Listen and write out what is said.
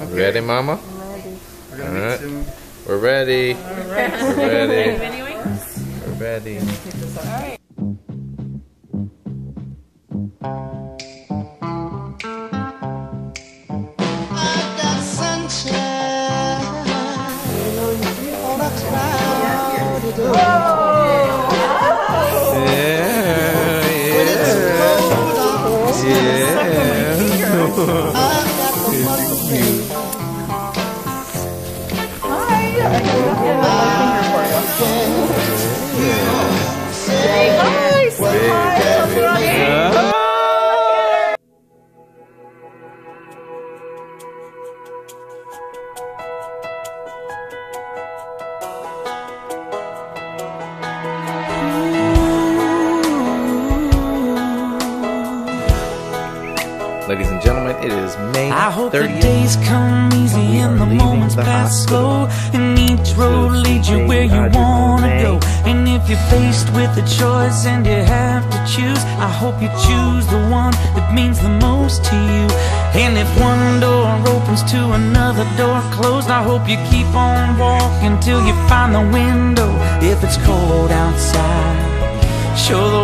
Ready, Mama? We're gonna Alright. meet. We're ready. All right. We're ready. We're ready. Alright. I got sunshine on a cloudy day. When it's cold outside, Yeah. Ladies and gentlemen, it is May I hope 30th. the days come easy and the moments the pass slow and each road to leads you where you wanna May. go. And if you're faced with a choice and you have to choose, I hope you choose the one that means the most to you. And if one door opens to another door closed, I hope you keep on walking till you find the window. If it's cold outside, show the